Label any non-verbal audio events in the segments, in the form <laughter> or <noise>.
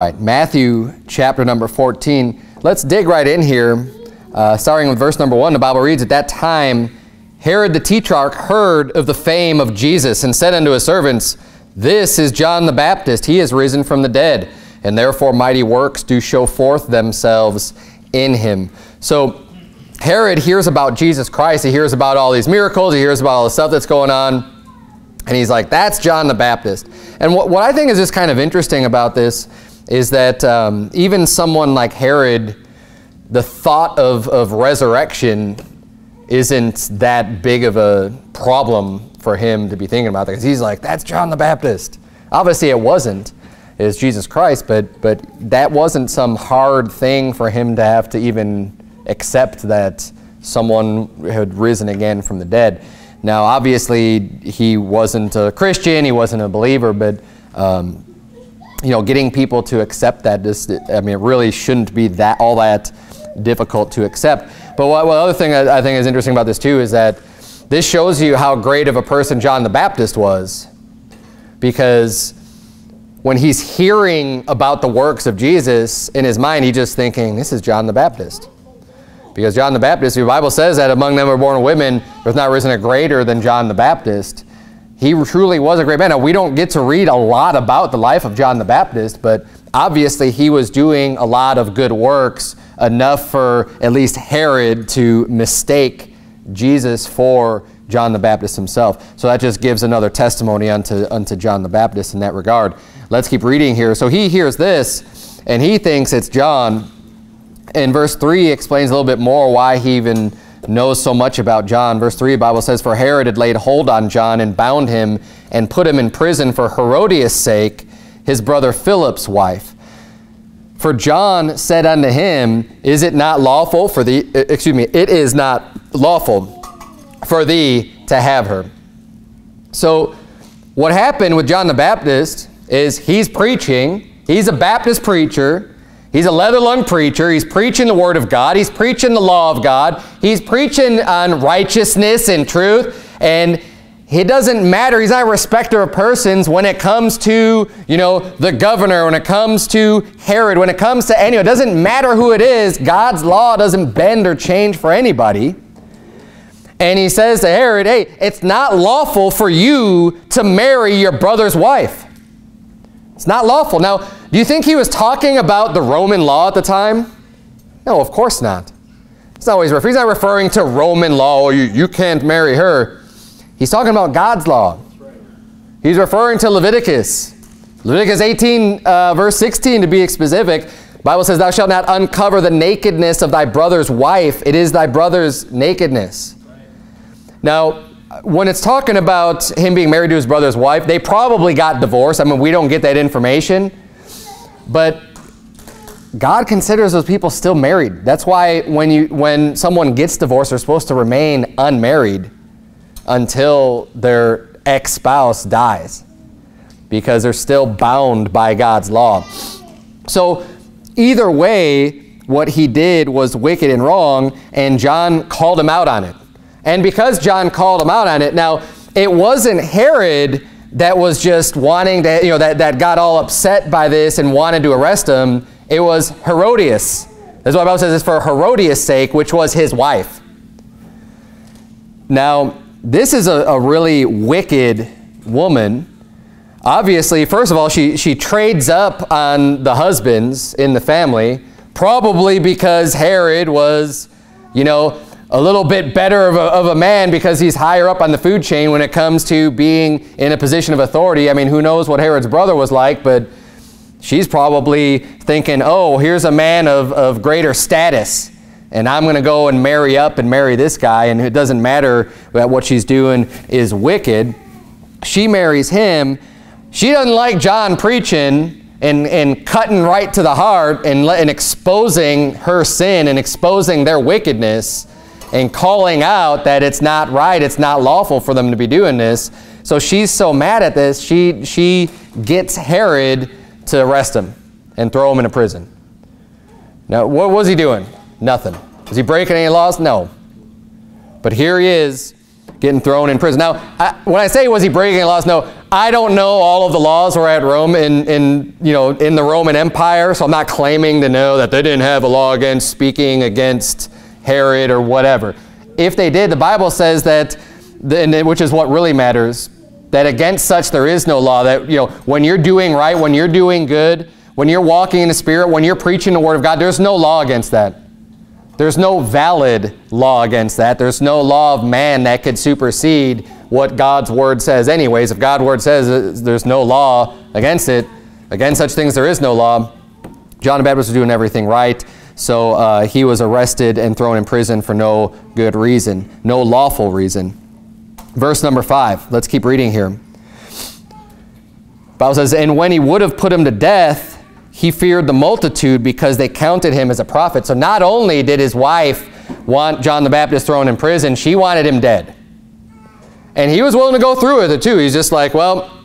All right, Matthew chapter number 14. Let's dig right in here, uh, starting with verse number 1. The Bible reads, At that time, Herod the Tetrarch heard of the fame of Jesus and said unto his servants, This is John the Baptist. He is risen from the dead, and therefore mighty works do show forth themselves in him. So Herod hears about Jesus Christ. He hears about all these miracles. He hears about all the stuff that's going on. And he's like, that's John the Baptist. And what, what I think is just kind of interesting about this is that um, even someone like Herod, the thought of, of resurrection isn't that big of a problem for him to be thinking about because he's like, that's John the Baptist. Obviously, it wasn't. It's Jesus Christ, but, but that wasn't some hard thing for him to have to even accept that someone had risen again from the dead. Now, obviously, he wasn't a Christian, he wasn't a believer, but um, you know, getting people to accept that just, I mean, it really shouldn't be that all that difficult to accept. But what, what other thing I, I think is interesting about this too is that this shows you how great of a person John the Baptist was, because when he's hearing about the works of Jesus in his mind, he's just thinking, "This is John the Baptist." Because John the Baptist, the Bible says that among them were born women, there's not risen a greater than John the Baptist he truly was a great man. Now, we don't get to read a lot about the life of John the Baptist, but obviously he was doing a lot of good works, enough for at least Herod to mistake Jesus for John the Baptist himself. So that just gives another testimony unto, unto John the Baptist in that regard. Let's keep reading here. So he hears this, and he thinks it's John. In verse 3 explains a little bit more why he even knows so much about John. Verse 3, the Bible says, For Herod had laid hold on John and bound him and put him in prison for Herodias' sake, his brother Philip's wife. For John said unto him, Is it not lawful for thee, excuse me, it is not lawful for thee to have her. So what happened with John the Baptist is he's preaching, he's a Baptist preacher, He's a leather lung preacher. He's preaching the Word of God. He's preaching the law of God. He's preaching on righteousness and truth. And it doesn't matter. He's not a respecter of persons when it comes to, you know, the governor, when it comes to Herod, when it comes to anyone. It doesn't matter who it is. God's law doesn't bend or change for anybody. And he says to Herod, hey, it's not lawful for you to marry your brother's wife. It's not lawful. Now, do you think he was talking about the Roman law at the time? No, of course not. He's not, always referring, he's not referring to Roman law, or you, you can't marry her. He's talking about God's law. He's referring to Leviticus. Leviticus 18, uh, verse 16 to be specific. Bible says, Thou shalt not uncover the nakedness of thy brother's wife. It is thy brother's nakedness. Now, when it's talking about him being married to his brother's wife, they probably got divorced. I mean, we don't get that information. But God considers those people still married. That's why when, you, when someone gets divorced, they're supposed to remain unmarried until their ex-spouse dies because they're still bound by God's law. So either way, what he did was wicked and wrong, and John called him out on it. And because John called him out on it, now, it wasn't Herod that was just wanting to, you know, that, that got all upset by this and wanted to arrest him. It was Herodias. That's why the Bible says it's for Herodias' sake, which was his wife. Now, this is a, a really wicked woman. Obviously, first of all, she, she trades up on the husbands in the family, probably because Herod was, you know, a little bit better of a, of a, man because he's higher up on the food chain when it comes to being in a position of authority. I mean, who knows what Herod's brother was like, but she's probably thinking, oh, here's a man of, of greater status, and I'm going to go and marry up and marry this guy, and it doesn't matter that what she's doing is wicked. She marries him. She doesn't like John preaching and, and cutting right to the heart and, and exposing her sin and exposing their wickedness and calling out that it's not right, it's not lawful for them to be doing this. So she's so mad at this, she, she gets Herod to arrest him and throw him in a prison. Now, what was he doing? Nothing. Was he breaking any laws? No. But here he is getting thrown in prison. Now, I, when I say was he breaking any laws, no, I don't know all of the laws were at Rome in, in, you know, in the Roman Empire, so I'm not claiming to know that they didn't have a law against speaking against Herod or whatever. If they did, the Bible says that, which is what really matters, that against such there is no law, that, you know, when you're doing right, when you're doing good, when you're walking in the Spirit, when you're preaching the Word of God, there's no law against that. There's no valid law against that. There's no law of man that could supersede what God's Word says anyways. If God's Word says there's no law against it, against such things there is no law. John the Baptist was doing everything right, so uh, he was arrested and thrown in prison for no good reason, no lawful reason. Verse number 5. Let's keep reading here. Bible says, And when he would have put him to death, he feared the multitude because they counted him as a prophet. So not only did his wife want John the Baptist thrown in prison, she wanted him dead. And he was willing to go through with it too. He's just like, well,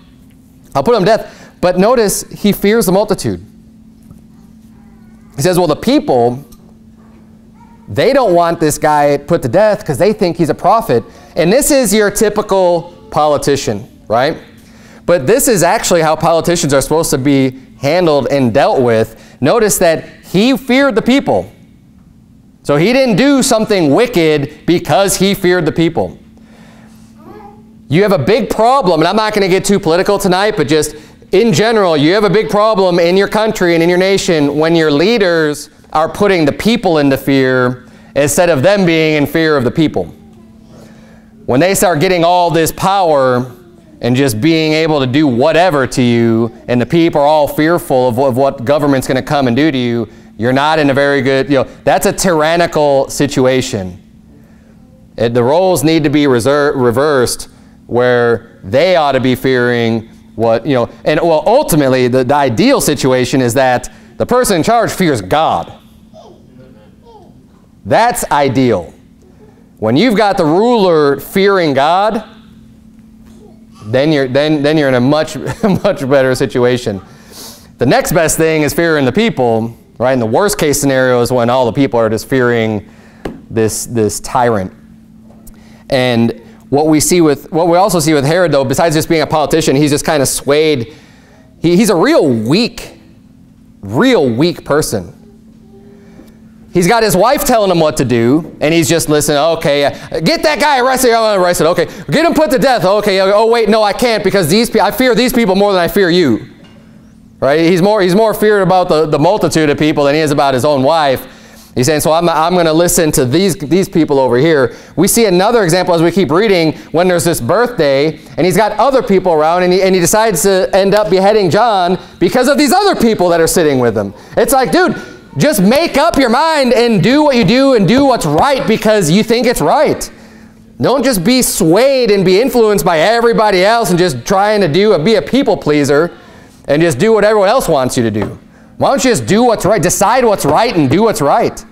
I'll put him to death. But notice, he fears the multitude. He says, well, the people, they don't want this guy put to death because they think he's a prophet. And this is your typical politician, right? But this is actually how politicians are supposed to be handled and dealt with, notice that he feared the people. So he didn't do something wicked because he feared the people. You have a big problem, and I'm not going to get too political tonight, but just in general, you have a big problem in your country and in your nation when your leaders are putting the people into fear instead of them being in fear of the people. When they start getting all this power, and just being able to do whatever to you, and the people are all fearful of, of what government's going to come and do to you, you're not in a very good, you know, that's a tyrannical situation. It, the roles need to be reversed where they ought to be fearing what, you know, and well, ultimately, the, the ideal situation is that the person in charge fears God. That's ideal. When you've got the ruler fearing God, then you're, then, then you're in a much, <laughs> much better situation. The next best thing is fearing the people, right? And the worst case scenario is when all the people are just fearing this, this tyrant. And what we see with, what we also see with Herod though, besides just being a politician, he's just kind of swayed. He, he's a real weak, real weak person. He's got his wife telling him what to do, and he's just listening. Okay, uh, get that guy arrested. I. Okay, get him put to death. Okay. Oh, oh wait, no, I can't because these I fear these people more than I fear you. Right? He's more he's more feared about the, the multitude of people than he is about his own wife. He's saying, so I'm, I'm going to listen to these, these people over here. We see another example as we keep reading when there's this birthday and he's got other people around and he, and he decides to end up beheading John because of these other people that are sitting with him. It's like, dude, just make up your mind and do what you do and do what's right because you think it's right. Don't just be swayed and be influenced by everybody else and just trying to do be a people pleaser and just do what everyone else wants you to do. Why don't you just do what's right? Decide what's right and do what's right.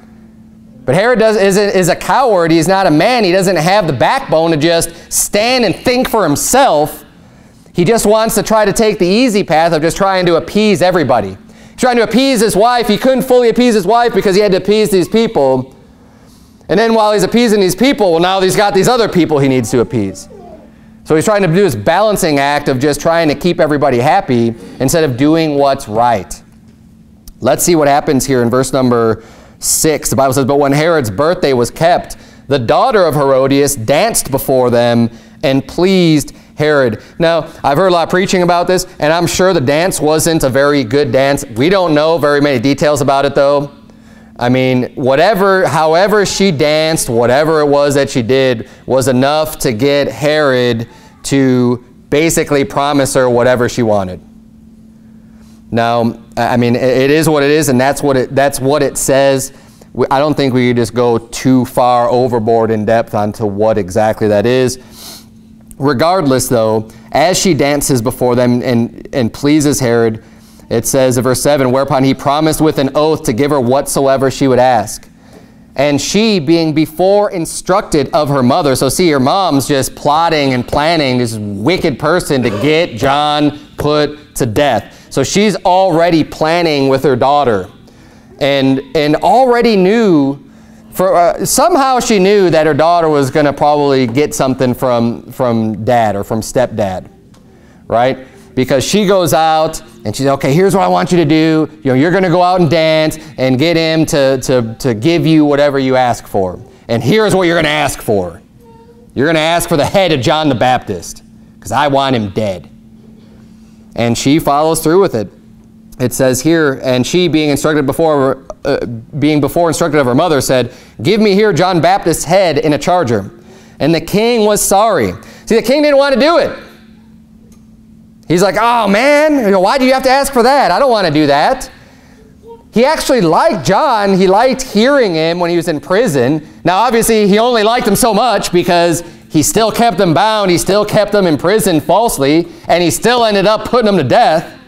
But Herod does, is, a, is a coward. He's not a man. He doesn't have the backbone to just stand and think for himself. He just wants to try to take the easy path of just trying to appease everybody He's trying to appease his wife. He couldn't fully appease his wife because he had to appease these people. And then while he's appeasing these people, well, now he's got these other people he needs to appease. So he's trying to do this balancing act of just trying to keep everybody happy instead of doing what's right. Let's see what happens here in verse number 6. The Bible says, But when Herod's birthday was kept, the daughter of Herodias danced before them and pleased Herod. Now, I've heard a lot of preaching about this, and I'm sure the dance wasn't a very good dance. We don't know very many details about it, though. I mean, whatever, however she danced, whatever it was that she did, was enough to get Herod to basically promise her whatever she wanted. Now, I mean, it is what it is, and that's what it, that's what it says. I don't think we just go too far overboard in depth onto what exactly that is. Regardless, though, as she dances before them and, and pleases Herod, it says in verse 7, Whereupon he promised with an oath to give her whatsoever she would ask. And she, being before instructed of her mother, so see, her mom's just plotting and planning this wicked person to get John put to death. So she's already planning with her daughter and, and already knew For, uh, somehow she knew that her daughter was going to probably get something from, from dad or from stepdad, right? Because she goes out and she's, okay, here's what I want you to do. You know, you're going to go out and dance and get him to, to, to give you whatever you ask for. And here's what you're going to ask for. You're going to ask for the head of John the Baptist because I want him dead. And she follows through with it. It says here, and she being instructed before, uh, being before instructed of her mother said, give me here John Baptist's head in a charger. And the king was sorry. See, the king didn't want to do it. He's like, oh man, why do you have to ask for that? I don't want to do that. He actually liked John. He liked hearing him when he was in prison. Now, obviously, he only liked him so much because he still kept them bound. He still kept them in prison falsely, and he still ended up putting them to death.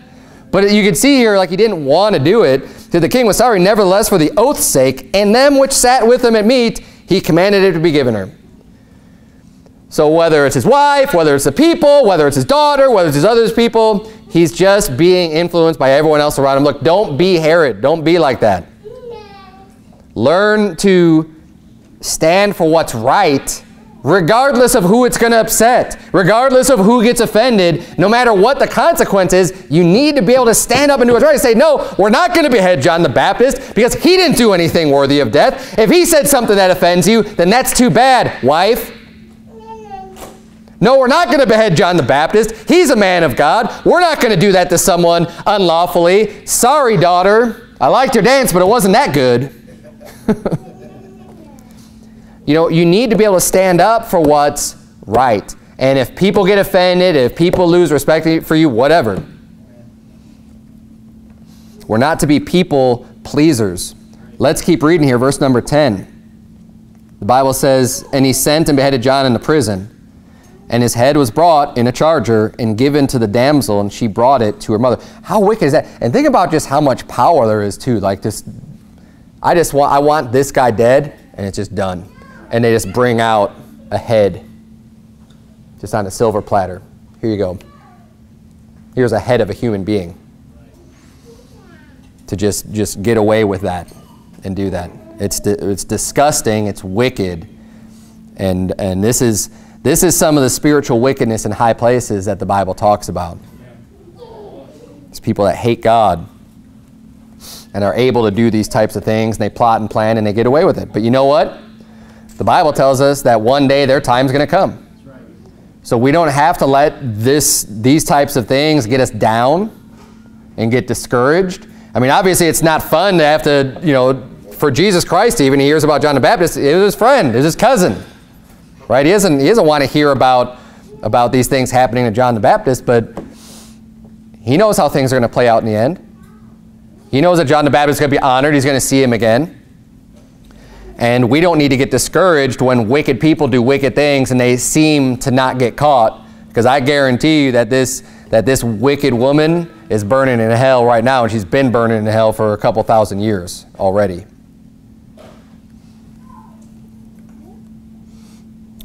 But you can see here, like he didn't want to do it. So the king was sorry, nevertheless, for the oath's sake, and them which sat with him at meat, he commanded it to be given her. So whether it's his wife, whether it's the people, whether it's his daughter, whether it's his other people, he's just being influenced by everyone else around him. Look, don't be Herod. Don't be like that. Learn to stand for what's right regardless of who it's going to upset, regardless of who gets offended, no matter what the consequence is, you need to be able to stand up and do what's right and say, no, we're not going to behead John the Baptist because he didn't do anything worthy of death. If he said something that offends you, then that's too bad, wife. No, we're not going to behead John the Baptist. He's a man of God. We're not going to do that to someone unlawfully. Sorry, daughter. I liked your dance, but it wasn't that good. <laughs> you know, you need to be able to stand up for what's right. And if people get offended, if people lose respect for you, whatever. We're not to be people pleasers. Let's keep reading here, verse number 10. The Bible says, And he sent and beheaded John in the prison. And his head was brought in a charger and given to the damsel, and she brought it to her mother. How wicked is that? And think about just how much power there is too. Like this, I just want, I want this guy dead, and it's just done. And they just bring out a head, just on a silver platter. Here you go. Here's a head of a human being. To just, just get away with that and do that. It's, it's disgusting. It's wicked. And, and this is this is some of the spiritual wickedness in high places that the Bible talks about. It's people that hate God and are able to do these types of things, and they plot and plan, and they get away with it. But you know what? The Bible tells us that one day their time's going to come. So we don't have to let this, these types of things get us down and get discouraged. I mean, obviously it's not fun to have to, you know, for Jesus Christ even, he hears about John the Baptist, it was his friend, it was his cousin. Right? He doesn't, he doesn't want to hear about, about these things happening to John the Baptist, but he knows how things are going to play out in the end. He knows that John the Baptist is going to be honored. He's going to see him again. And we don't need to get discouraged when wicked people do wicked things and they seem to not get caught. Because I guarantee you that this, that this wicked woman is burning in hell right now, and she's been burning in hell for a couple thousand years already.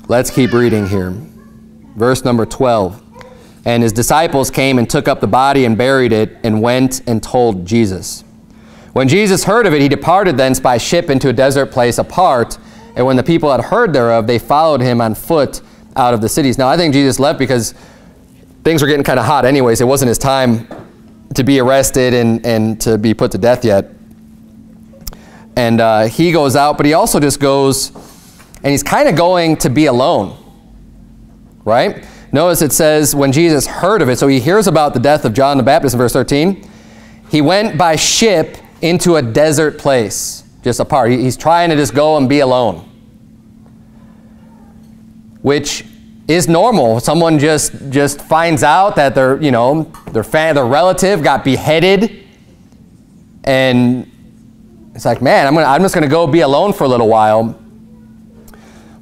Let's keep reading here. Verse number 12. And his disciples came and took up the body and buried it and went and told Jesus. When Jesus heard of it, he departed thence by ship into a desert place apart. And when the people had heard thereof, they followed him on foot out of the cities. Now, I think Jesus left because things were getting kind of hot anyways. It wasn't his time to be arrested and, and to be put to death yet. And uh, he goes out, but he also just goes and he's kind of going to be alone, right? Notice it says when Jesus heard of it, so he hears about the death of John the Baptist in verse 13. He went by ship into a desert place, just apart. He's trying to just go and be alone, which is normal. Someone just just finds out that their you know their fan, their relative got beheaded, and it's like, man, I'm gonna I'm just gonna go be alone for a little while.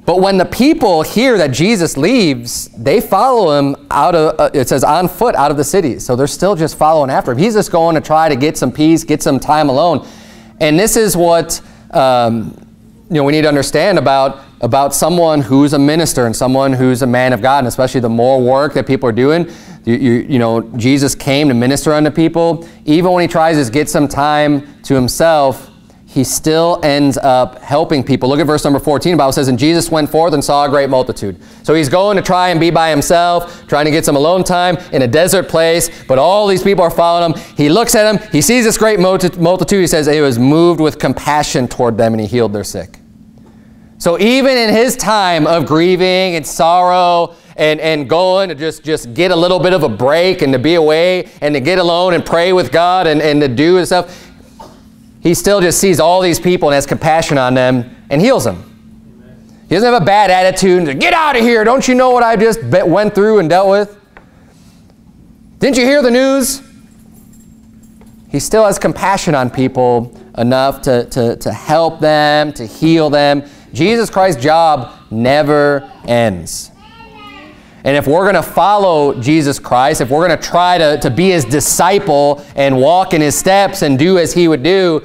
But when the people hear that Jesus leaves, they follow him out of, uh, it says on foot out of the city. So they're still just following after him. He's just going to try to get some peace, get some time alone. And this is what, um, you know, we need to understand about, about someone who's a minister and someone who's a man of God, and especially the more work that people are doing. You, you, you know, Jesus came to minister unto people. Even when he tries to get some time to himself, he still ends up helping people. Look at verse number 14. The Bible says, And Jesus went forth and saw a great multitude. So he's going to try and be by himself, trying to get some alone time in a desert place, but all these people are following him. He looks at them, he sees this great multitude. He says he was moved with compassion toward them and he healed their sick. So even in his time of grieving and sorrow and, and going to just, just get a little bit of a break and to be away and to get alone and pray with God and, and to do and stuff, he still just sees all these people and has compassion on them and heals them. He doesn't have a bad attitude get out of here. Don't you know what I just went through and dealt with? Didn't you hear the news? He still has compassion on people enough to, to, to help them, to heal them. Jesus Christ's job never ends. And if we're going to follow Jesus Christ, if we're going to try to, to be his disciple and walk in his steps and do as he would do,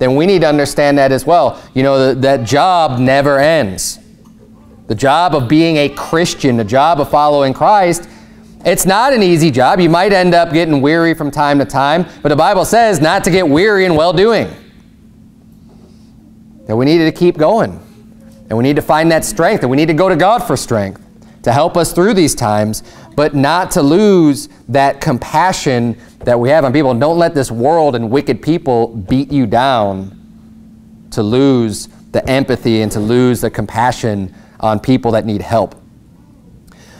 then we need to understand that as well. You know, that, that job never ends. The job of being a Christian, the job of following Christ, it's not an easy job. You might end up getting weary from time to time, but the Bible says not to get weary in well-doing. That we need to keep going. And we need to find that strength, and we need to go to God for strength to help us through these times, but not to lose that compassion that we have on people. Don't let this world and wicked people beat you down to lose the empathy and to lose the compassion on people that need help.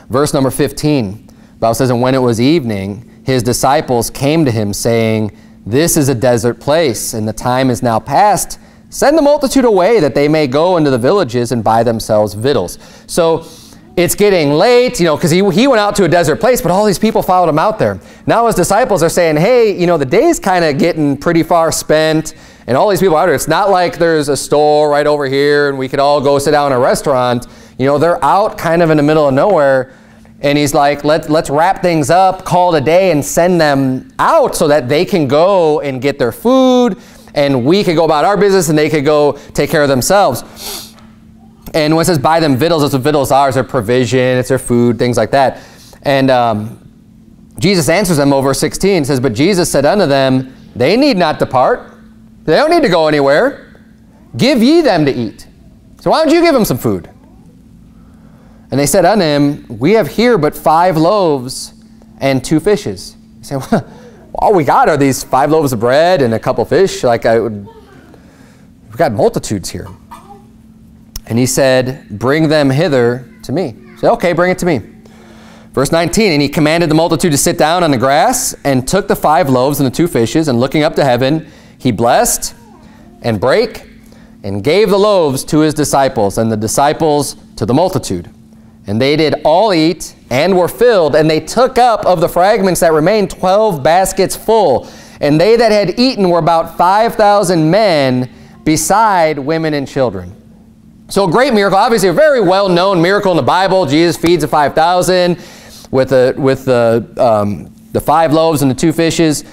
Verse number 15, Bible says, And when it was evening, his disciples came to him, saying, This is a desert place, and the time is now past. Send the multitude away that they may go into the villages and buy themselves victuals. So it's getting late, you know, because he, he went out to a desert place, but all these people followed him out there. Now his disciples are saying, hey, you know, the day's kind of getting pretty far spent, and all these people out there, it's not like there's a store right over here and we could all go sit down in a restaurant. You know, they're out kind of in the middle of nowhere. And he's like, Let, let's wrap things up, call it a day, and send them out so that they can go and get their food, and we could go about our business, and they could go take care of themselves. And when it says buy them victuals, it's what victuals are. It's their provision, it's their food, things like that. And um, Jesus answers them over 16. says, But Jesus said unto them, They need not depart. They don't need to go anywhere. Give ye them to eat. So why don't you give them some food? And they said unto him, We have here but five loaves and two fishes. He said, <laughs> well, all we got are these five loaves of bread and a couple fish. Like I would, we've got multitudes here. And he said, Bring them hither to me. Say, okay, bring it to me. Verse 19, And he commanded the multitude to sit down on the grass, and took the five loaves and the two fishes, and looking up to heaven, he blessed and brake, and gave the loaves to his disciples, and the disciples to the multitude. And they did all eat, and were filled, and they took up of the fragments that remained twelve baskets full. And they that had eaten were about 5,000 men, beside women and children. So a great miracle, obviously a very well-known miracle in the Bible. Jesus feeds the 5,000 with, the, with the, um, the five loaves and the two fishes.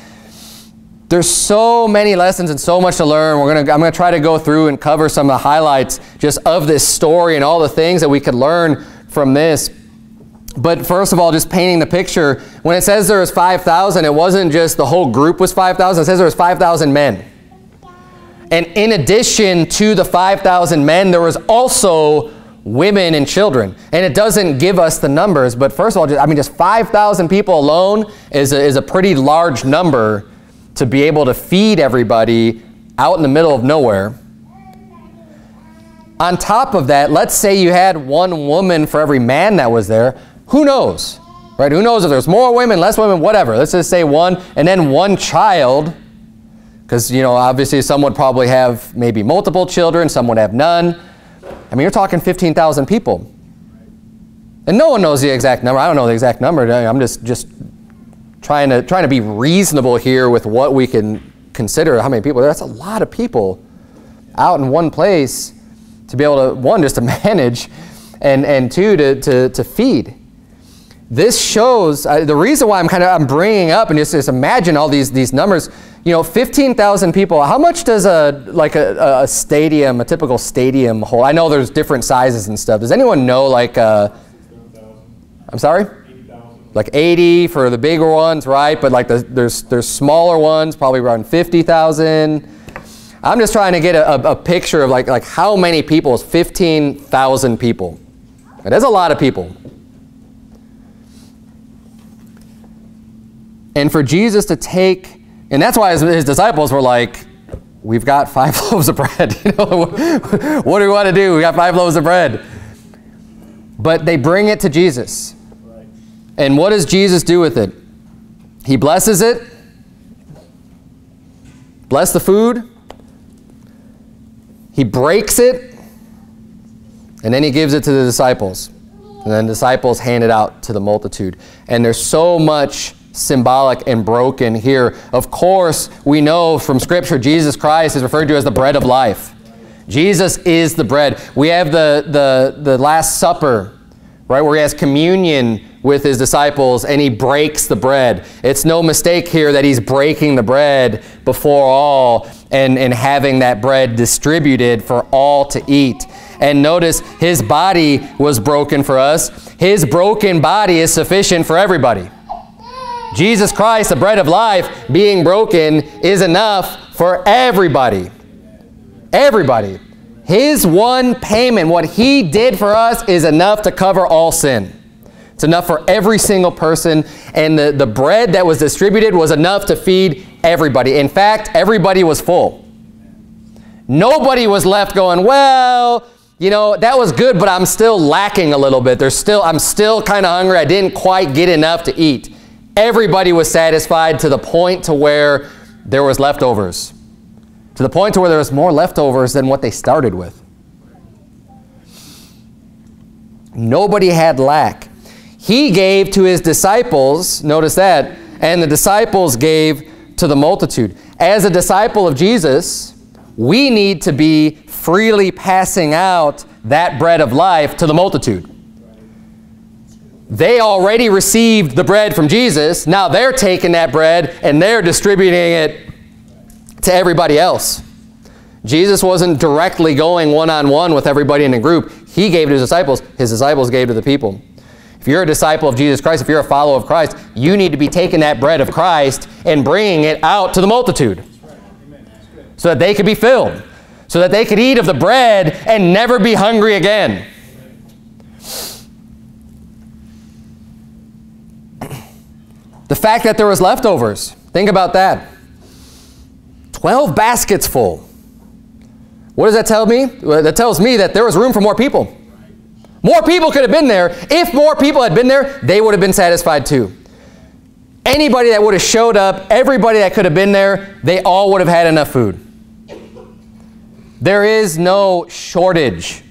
There's so many lessons and so much to learn. We're gonna, I'm going to try to go through and cover some of the highlights just of this story and all the things that we could learn from this. But first of all, just painting the picture, when it says there was 5,000, it wasn't just the whole group was 5,000. It says there was 5,000 men. And in addition to the 5,000 men, there was also women and children. And it doesn't give us the numbers, but first of all, just, I mean, just 5,000 people alone is a, is a pretty large number to be able to feed everybody out in the middle of nowhere. On top of that, let's say you had one woman for every man that was there. Who knows? Right? Who knows if there's more women, less women, whatever. Let's just say one, and then one child because, you know, obviously some would probably have maybe multiple children, some would have none. I mean, you're talking 15,000 people. And no one knows the exact number. I don't know the exact number. I'm just, just trying, to, trying to be reasonable here with what we can consider how many people. That's a lot of people out in one place to be able to, one, just to <laughs> manage, and, and two, to, to, to feed. This shows, uh, the reason why I'm kind of I'm bringing up and just, just imagine all these, these numbers, you know, 15,000 people, how much does a, like a, a stadium, a typical stadium hold? I know there's different sizes and stuff. Does anyone know like, uh, I'm sorry? 80, like 80 for the bigger ones, right? But like the, there's, there's smaller ones, probably around 50,000. I'm just trying to get a, a, a picture of like, like how many people is 15,000 people. That's a lot of people. And for Jesus to take, and that's why his, his disciples were like, we've got five <laughs> loaves of bread. <laughs> You know, what do we want to do? We got five loaves of bread. But they bring it to Jesus. And what does Jesus do with it? He blesses it. Bless the food. He breaks it. And then he gives it to the disciples. And then the disciples hand it out to the multitude. And there's so much symbolic and broken here. Of course, we know from Scripture Jesus Christ is referred to as the bread of life. Jesus is the bread. We have the, the, the Last Supper, right, where he has communion with his disciples and he breaks the bread. It's no mistake here that he's breaking the bread before all and, and having that bread distributed for all to eat. And notice his body was broken for us. His broken body is sufficient for everybody. Jesus Christ, the bread of life, being broken is enough for everybody. Everybody. His one payment, what he did for us, is enough to cover all sin. It's enough for every single person. And the, the bread that was distributed was enough to feed everybody. In fact, everybody was full. Nobody was left going, well, you know, that was good, but I'm still lacking a little bit. There's still, I'm still kind of hungry. I didn't quite get enough to eat. Everybody was satisfied to the point to where there was leftovers. To the point to where there was more leftovers than what they started with. Nobody had lack. He gave to his disciples, notice that, and the disciples gave to the multitude. As a disciple of Jesus, we need to be freely passing out that bread of life to the multitude. They already received the bread from Jesus. Now they're taking that bread and they're distributing it to everybody else. Jesus wasn't directly going one-on-one -on -one with everybody in the group. He gave to his disciples. His disciples gave to the people. If you're a disciple of Jesus Christ, if you're a follower of Christ, you need to be taking that bread of Christ and bringing it out to the multitude so that they could be filled, so that they could eat of the bread and never be hungry again. The fact that there was leftovers, think about that. 12 baskets full. What does that tell me? Well, that tells me that there was room for more people. More people could have been there. If more people had been there, they would have been satisfied too. Anybody that would have showed up, everybody that could have been there, they all would have had enough food. There is no shortage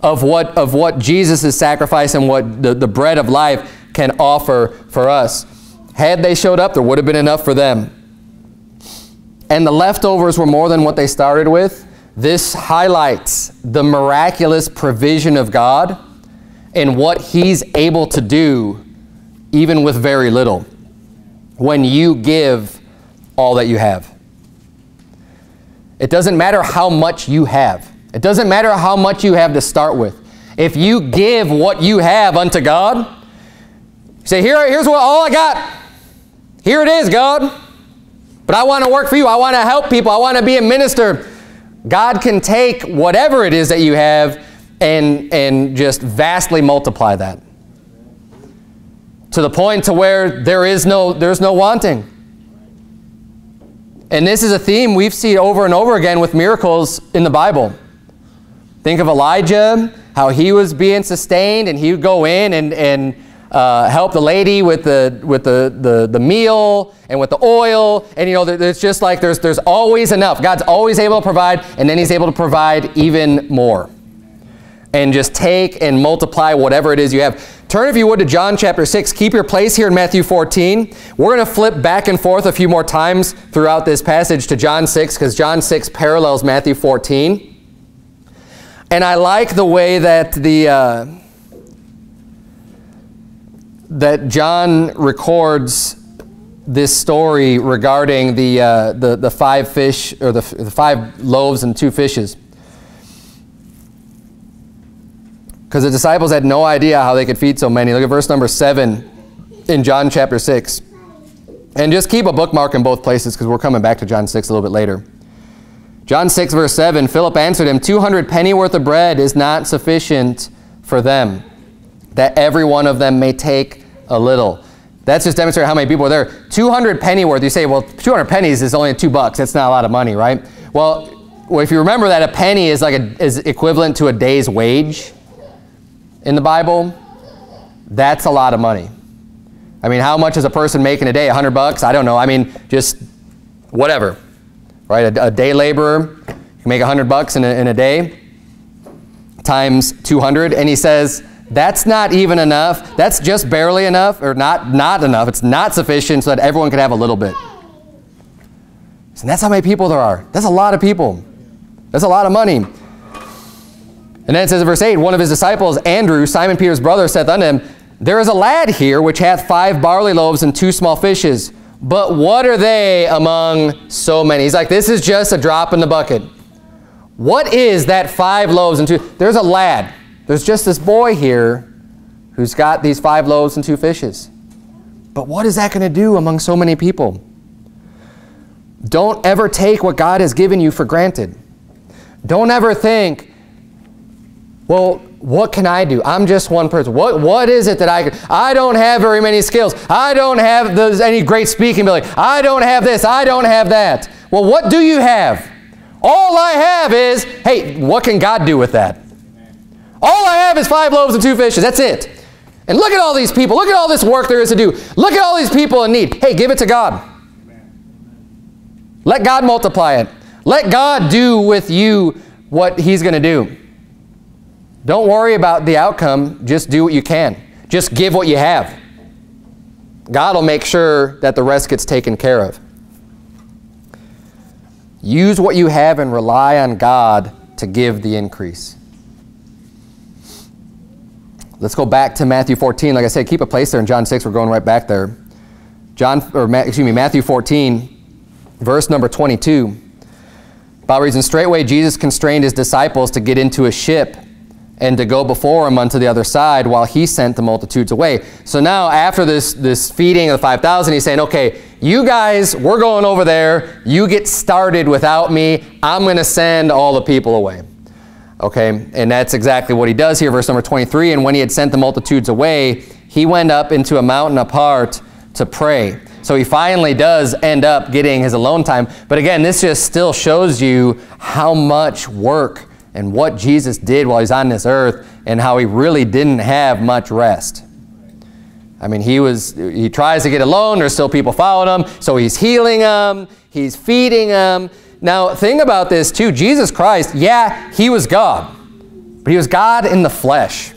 of what, of what Jesus' sacrifice and what the, the bread of life can offer for us. Had they showed up, there would have been enough for them. And the leftovers were more than what they started with. This highlights the miraculous provision of God and what He's able to do even with very little when you give all that you have. It doesn't matter how much you have. It doesn't matter how much you have to start with. If you give what you have unto God, say, Here, here's what all I got. Here it is, God. But I want to work for you. I want to help people. I want to be a minister. God can take whatever it is that you have and, and just vastly multiply that. To the point to where there is no, there's no wanting. And this is a theme we've seen over and over again with miracles in the Bible. Think of Elijah, how he was being sustained and he would go in and, and uh, help the lady with the with the, the the meal and with the oil. And you know it's just like there's there's always enough. God's always able to provide and then he's able to provide even more. And just take and multiply whatever it is you have. Turn if you would to John chapter 6 keep your place here in Matthew 14 we're going to flip back and forth a few more times throughout this passage to John 6 because John 6 parallels Matthew 14 and I like the way that the uh, that John records this story regarding the, uh, the, the five fish, or the, the five loaves and two fishes. Because the disciples had no idea how they could feed so many. Look at verse number 7 in John chapter 6. And just keep a bookmark in both places because we're coming back to John 6 a little bit later. John 6, verse 7, Philip answered him, 200 penny worth of bread is not sufficient for them, that every one of them may take a little. That's just demonstrating how many people are there. 200 penny worth, you say, well, 200 pennies is only two bucks. That's not a lot of money, right? Well, if you remember that a penny is like a, is equivalent to a day's wage in the Bible, that's a lot of money. I mean, how much is a person making a day? 100 bucks? I don't know. I mean, just whatever, right? A, a day laborer can make 100 bucks in a, in a day times 200. And he says, that's not even enough. That's just barely enough, or not, not enough. It's not sufficient so that everyone can have a little bit. And that's how many people there are. That's a lot of people. That's a lot of money. And then it says in verse 8, One of his disciples, Andrew, Simon Peter's brother, saith unto him, There is a lad here which hath five barley loaves and two small fishes. But what are they among so many? He's like, this is just a drop in the bucket. What is that five loaves and two? There's a lad. There's just this boy here who's got these five loaves and two fishes. But what is that going to do among so many people? Don't ever take what God has given you for granted. Don't ever think, well, what can I do? I'm just one person. What, what is it that I can? I don't have very many skills. I don't have those, any great speaking ability. I don't have this. I don't have that. Well, what do you have? All I have is, hey, what can God do with that? Have is five loaves and two fishes. That's it. And look at all these people. Look at all this work there is to do. Look at all these people in need. Hey, give it to God. Let God multiply it. Let God do with you what he's going to do. Don't worry about the outcome. Just do what you can. Just give what you have. God will make sure that the rest gets taken care of. Use what you have and rely on God to give the increase. Let's go back to Matthew 14. Like I said, keep a place there in John 6. We're going right back there. John, or excuse me, Matthew 14, verse number 22. Bible reads, And straightway Jesus constrained his disciples to get into a ship and to go before him unto the other side while he sent the multitudes away. So now after this, this feeding of the 5,000, he's saying, okay, you guys, we're going over there. You get started without me. I'm going to send all the people away. Okay, and that's exactly what he does here, verse number 23. And when he had sent the multitudes away, he went up into a mountain apart to pray. So he finally does end up getting his alone time. But again, this just still shows you how much work and what Jesus did while he's on this earth and how he really didn't have much rest. I mean, he was, he tries to get alone. There's still people following him. So he's healing them. He's feeding them. Now, think about this too. Jesus Christ, yeah, he was God, but he was God in the flesh.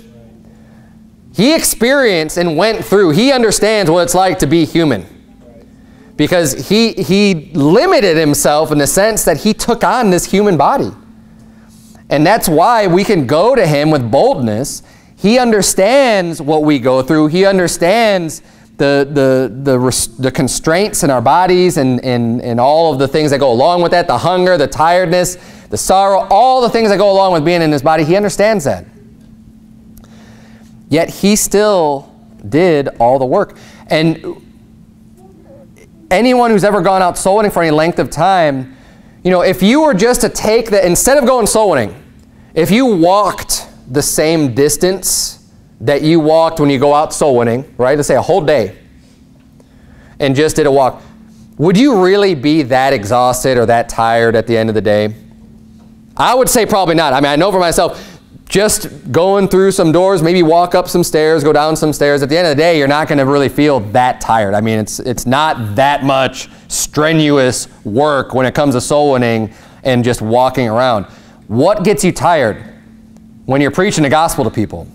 He experienced and went through. He understands what it's like to be human. Because he, he limited himself in the sense that he took on this human body. And that's why we can go to him with boldness. He understands what we go through. He understands the, the, the, the constraints in our bodies and, and, and all of the things that go along with that, the hunger, the tiredness, the sorrow, all the things that go along with being in his body, he understands that. Yet he still did all the work. And anyone who's ever gone out soul winning for any length of time, you know, if you were just to take that, instead of going soul winning, if you walked the same distance that you walked when you go out soul winning, right? Let's say a whole day, and just did a walk, would you really be that exhausted or that tired at the end of the day? I would say probably not. I mean, I know for myself, just going through some doors, maybe walk up some stairs, go down some stairs, at the end of the day, you're not going to really feel that tired. I mean, it's, it's not that much strenuous work when it comes to soul winning and just walking around. What gets you tired? When you're preaching the gospel to people.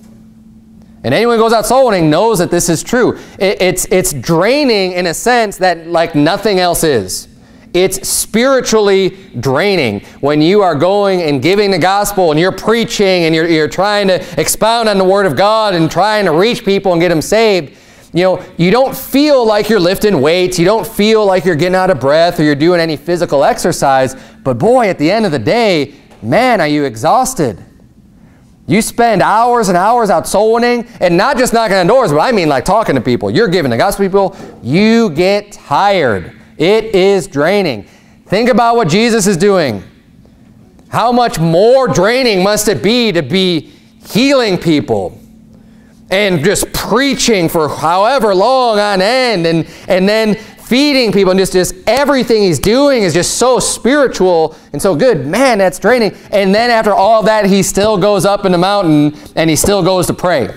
And anyone who goes out soul winning knows that this is true. It, it's, it's draining in a sense that like nothing else is. It's spiritually draining when you are going and giving the gospel and you're preaching and you're, you're trying to expound on the Word of God and trying to reach people and get them saved. You know, you don't feel like you're lifting weights. You don't feel like you're getting out of breath or you're doing any physical exercise. But boy, at the end of the day, man, are you exhausted. You spend hours and hours out soul winning and not just knocking on doors, but I mean like talking to people. You're giving the gospel to people. You get tired. It is draining. Think about what Jesus is doing. How much more draining must it be to be healing people and just preaching for however long on end and, and then feeding people and just, just everything he's doing is just so spiritual and so good. Man, that's draining. And then after all that, he still goes up in the mountain and he still goes to pray.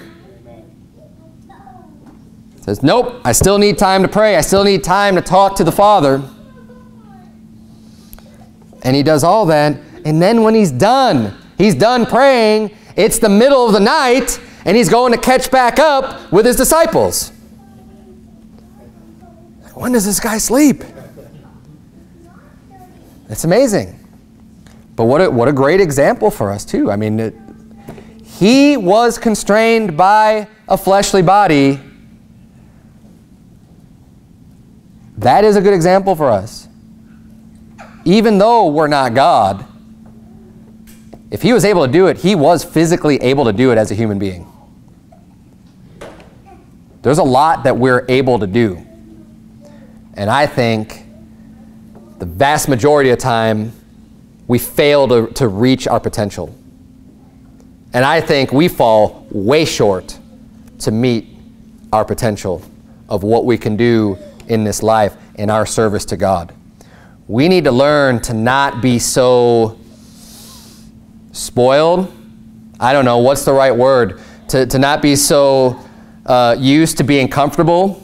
Says, nope, I still need time to pray. I still need time to talk to the Father. And he does all that. And then when he's done, he's done praying, it's the middle of the night, and he's going to catch back up with his disciples. When does this guy sleep? It's amazing. But what a, what a great example for us, too. I mean, it, he was constrained by a fleshly body. That is a good example for us. Even though we're not God, if he was able to do it, he was physically able to do it as a human being. There's a lot that we're able to do. And I think the vast majority of time, we fail to, to reach our potential. And I think we fall way short to meet our potential of what we can do in this life in our service to God. We need to learn to not be so spoiled. I don't know, what's the right word? To, to not be so uh, used to being comfortable.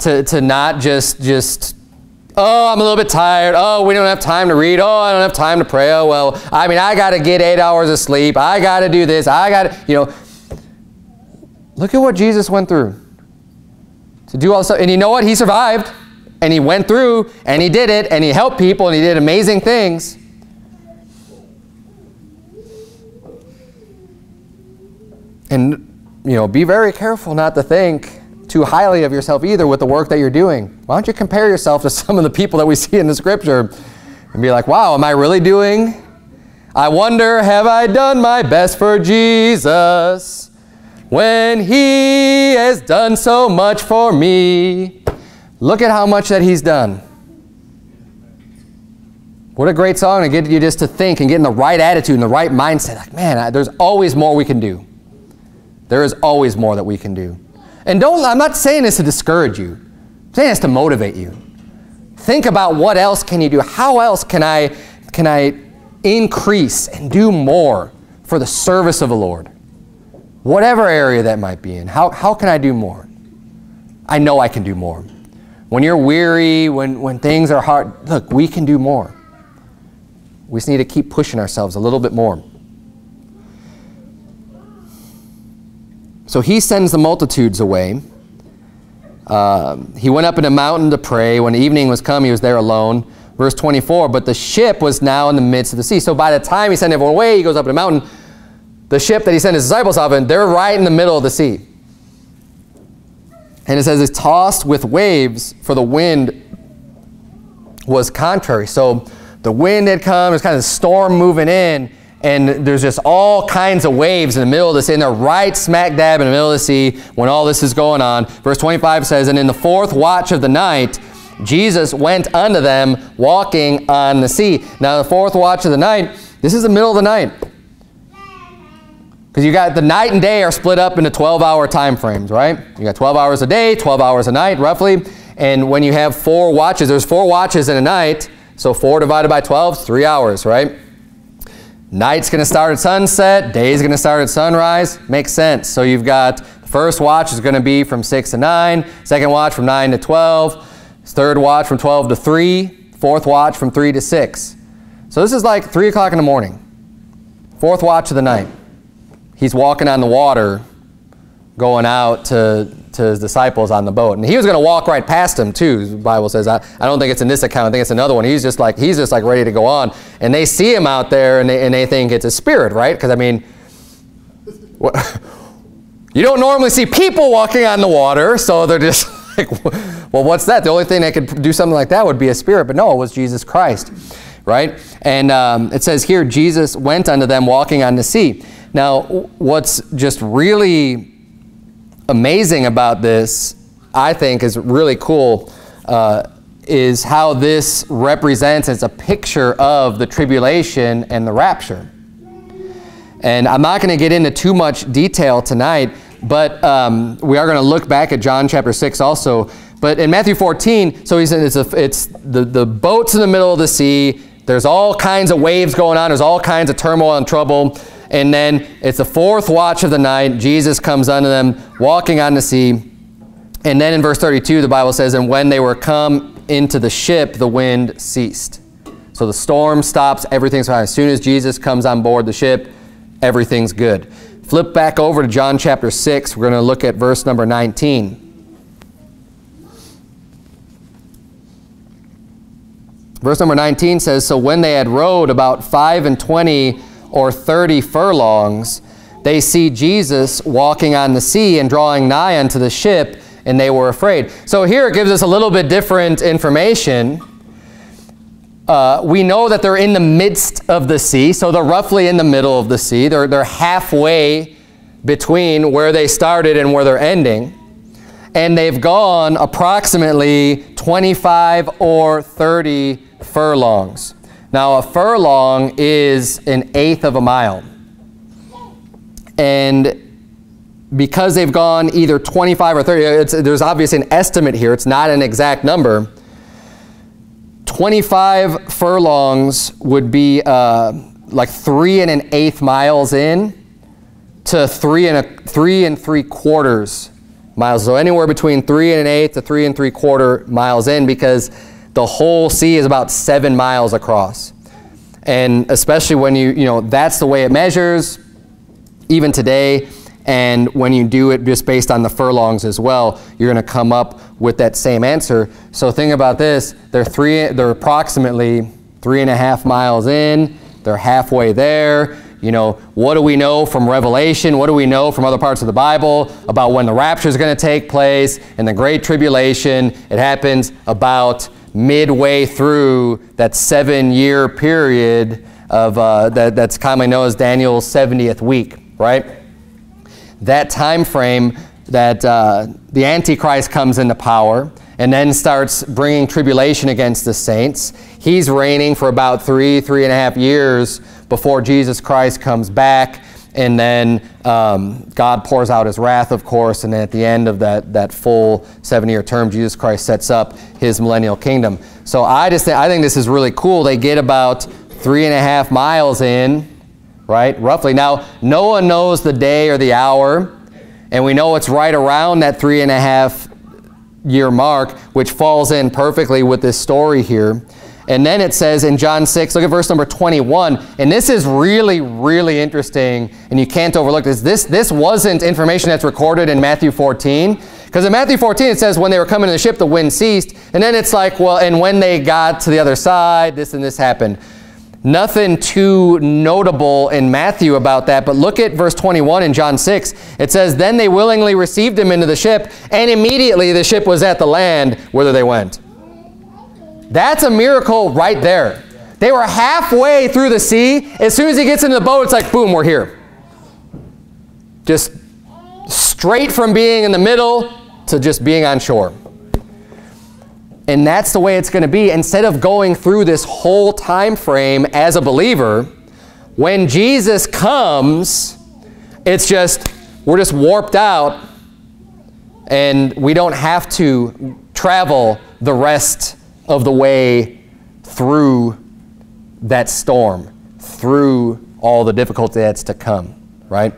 To, to not just, just, oh, I'm a little bit tired. Oh, we don't have time to read. Oh, I don't have time to pray. Oh, well, I mean, I got to get eight hours of sleep. I got to do this. I got to, you know. Look at what Jesus went through. To do all this stuff. And you know what? He survived. And he went through and he did it and he helped people and he did amazing things. And, you know, be very careful not to think too highly of yourself either with the work that you're doing. Why don't you compare yourself to <laughs> some of the people that we see in the scripture and be like, wow, am I really doing? I wonder, have I done my best for Jesus when he has done so much for me? Look at how much that he's done. What a great song to get you just to think and get in the right attitude and the right mindset. Like, man, I, there's always more we can do. There is always more that we can do. And don't, I'm not saying this to discourage you. I'm saying this to motivate you. Think about what else can you do? How else can I, can I increase and do more for the service of the Lord? Whatever area that might be in. How, how can I do more? I know I can do more. When you're weary, when, when things are hard, look, we can do more. We just need to keep pushing ourselves a little bit more. So he sends the multitudes away. Um, he went up in a mountain to pray. When evening was come, he was there alone. Verse 24, but the ship was now in the midst of the sea. So by the time he sent everyone away, he goes up in a mountain. The ship that he sent his disciples off in, they're right in the middle of the sea. And it says it's tossed with waves, for the wind was contrary. So the wind had come, there's kind of a storm moving in, and there's just all kinds of waves in the middle of the sea, and they're right smack dab in the middle of the sea when all this is going on. Verse 25 says, And in the fourth watch of the night, Jesus went unto them walking on the sea. Now the fourth watch of the night, this is the middle of the night. Because you got the night and day are split up into 12-hour time frames, right? You got 12 hours a day, 12 hours a night, roughly. And when you have four watches, there's four watches in a night. So 4 divided by 12 is 3 hours, right? Night's going to start at sunset. Day's going to start at sunrise. Makes sense. So you've got the first watch is going to be from 6 to 9. Second watch from 9 to 12. Third watch from 12 to 3. Fourth watch from 3 to 6. So this is like 3 o'clock in the morning. Fourth watch of the night he's walking on the water going out to, to his disciples on the boat. And he was going to walk right past him too, the Bible says. I, I don't think it's in this account. I think it's another one. He's just like, he's just like ready to go on. And they see him out there and they, and they think it's a spirit, right? Because I mean, what, <laughs> you don't normally see people walking on the water, so they're just <laughs> like, well, what's that? The only thing that could do something like that would be a spirit. But no, it was Jesus Christ, right? And um, it says here, Jesus went unto them walking on the sea. Now, what's just really amazing about this, I think, is really cool, uh, is how this represents, it's a picture of the tribulation and the rapture. And I'm not going to get into too much detail tonight, but um, we are going to look back at John chapter 6 also. But in Matthew 14, so he said it's, a, it's the, the boat's in the middle of the sea. There's all kinds of waves going on. There's all kinds of turmoil and trouble. And then it's the fourth watch of the night. Jesus comes unto them, walking on the sea. And then in verse 32, the Bible says, And when they were come into the ship, the wind ceased. So the storm stops, everything's fine. As soon as Jesus comes on board the ship, everything's good. Flip back over to John chapter 6. We're going to look at verse number 19. Verse number 19 says, So when they had rowed about five and twenty or thirty furlongs, they see Jesus walking on the sea and drawing nigh unto the ship, and they were afraid. So here it gives us a little bit different information. Uh, we know that they're in the midst of the sea, so they're roughly in the middle of the sea. They're, they're halfway between where they started and where they're ending. And they've gone approximately 25 or 30 furlongs. Now, a furlong is an eighth of a mile. And because they've gone either 25 or 30, there's obviously an estimate here. It's not an exact number. 25 furlongs would be uh, like three and an eighth miles in to three and a three and three quarters miles. So anywhere between three and an eighth to three and three quarter miles in because the whole sea is about seven miles across. And especially when you, you know, that's the way it measures even today. And when you do it just based on the furlongs as well, you're going to come up with that same answer. So think about this. They're, three, they're approximately three and a half miles in. They're halfway there. You know, what do we know from Revelation? What do we know from other parts of the Bible about when the rapture is going to take place and the Great Tribulation? It happens about midway through that seven-year period of uh, that, that's commonly known as Daniel's 70th week, right? that time frame that uh, the Antichrist comes into power and then starts bringing tribulation against the saints. He's reigning for about three, three and a half years before Jesus Christ comes back. And then um, God pours out his wrath, of course, and then at the end of that, that full seven-year term, Jesus Christ sets up his millennial kingdom. So I just I think this is really cool. They get about three and a half miles in, right? Roughly. Now, no one knows the day or the hour, and we know it's right around that three and a half year mark, which falls in perfectly with this story here. And then it says in John 6, look at verse number 21, and this is really, really interesting, and you can't overlook this. This, this wasn't information that's recorded in Matthew 14, because in Matthew 14 it says when they were coming to the ship, the wind ceased, and then it's like, well, and when they got to the other side, this and this happened. Nothing too notable in Matthew about that, but look at verse 21 in John 6. It says, Then they willingly received him into the ship, and immediately the ship was at the land whither they went. That's a miracle right there. They were halfway through the sea. As soon as he gets into the boat, it's like, boom, we're here. Just straight from being in the middle to just being on shore. And that's the way it's going to be. Instead of going through this whole time frame as a believer, when Jesus comes, it's just, we're just warped out and we don't have to travel the rest of the way through that storm, through all the difficulty that's to come, right?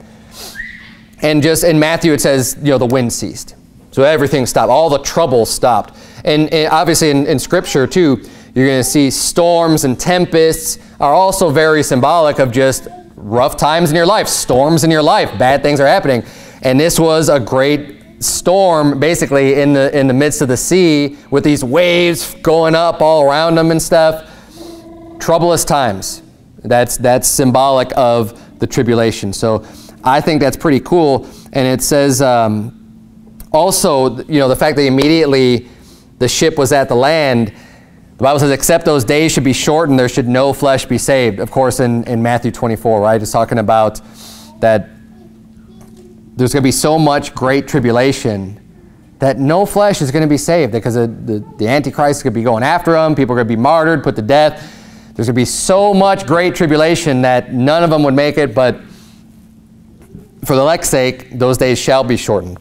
And just in Matthew it says, you know, the wind ceased. So everything stopped. All the trouble stopped. And, and obviously in, in Scripture too, you're going to see storms and tempests are also very symbolic of just rough times in your life, storms in your life, bad things are happening. And this was a great storm basically in the, in the midst of the sea with these waves going up all around them and stuff. Troublous times. That's, that's symbolic of the tribulation. So I think that's pretty cool. And it says um, also, you know, the fact that immediately the ship was at the land, the Bible says, except those days should be shortened, there should no flesh be saved. Of course, in, in Matthew 24, right? It's talking about that there's going to be so much great tribulation that no flesh is going to be saved because the, the, the Antichrist is going to be going after them. People are going to be martyred, put to death. There's going to be so much great tribulation that none of them would make it, but for the elect's sake, those days shall be shortened.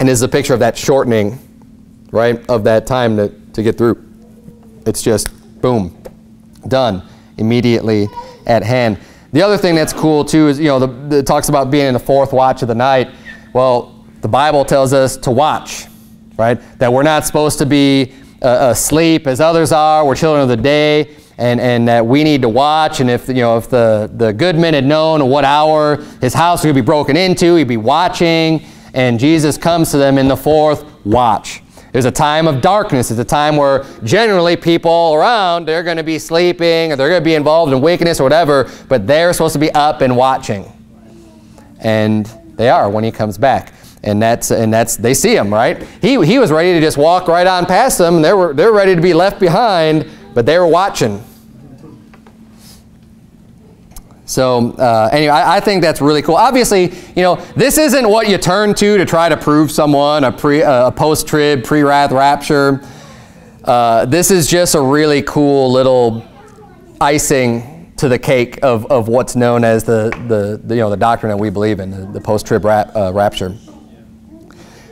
And is a picture of that shortening, right, of that time to, to get through. It's just, boom, done, immediately at hand. The other thing that's cool, too, is, you know, the, it talks about being in the fourth watch of the night. Well, the Bible tells us to watch, right? That we're not supposed to be uh, asleep as others are. We're children of the day, and, and that we need to watch. And if, you know, if the, the good men had known what hour his house would be broken into, he'd be watching. And Jesus comes to them in the fourth watch. There's a time of darkness. It's a time where generally people around, they're going to be sleeping or they're going to be involved in wickedness or whatever, but they're supposed to be up and watching. And they are when he comes back. And that's, and that's, they see him, right? He, he was ready to just walk right on past them. And they were, they're ready to be left behind, but they were watching. So uh, anyway, I, I, think that's really cool. Obviously, you know, this isn't what you turn to to try to prove someone a, pre, uh, a post-trib, pre-wrath rapture. Uh, this is just a really cool little icing to the cake of, of what's known as the, the, the you know, the doctrine that we believe in, the, the post-trib rap, uh, rapture.